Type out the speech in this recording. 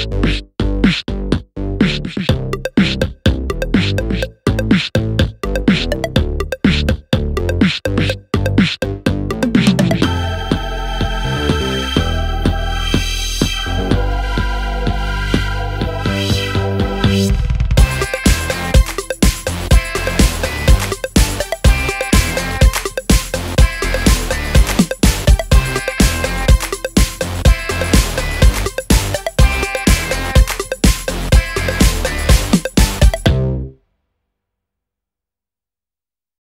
Pişt pişt pişt pişt pişt pişt